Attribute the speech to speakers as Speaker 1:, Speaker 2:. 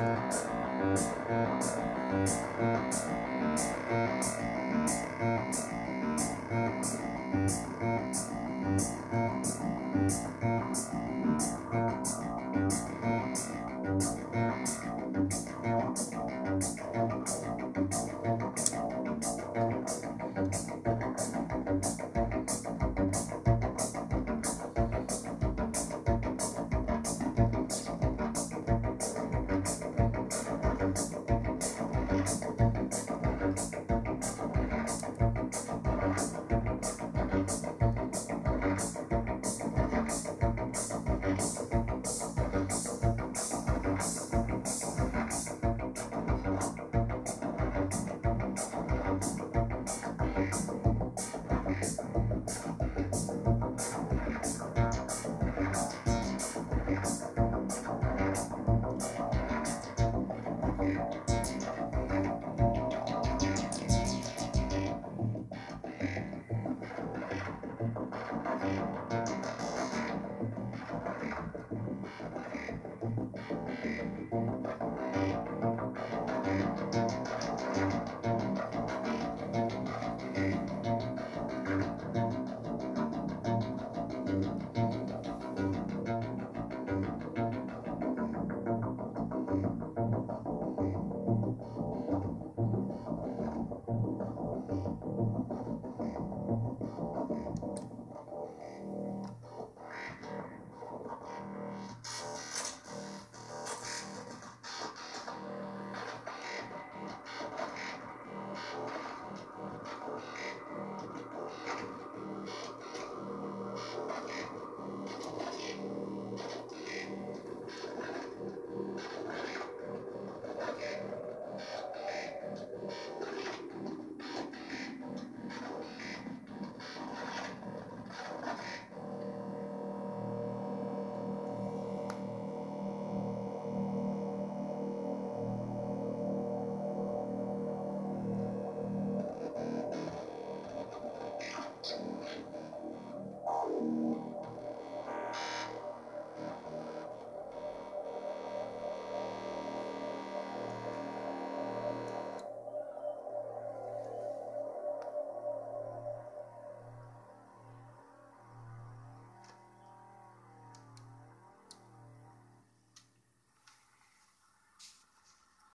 Speaker 1: Thanks.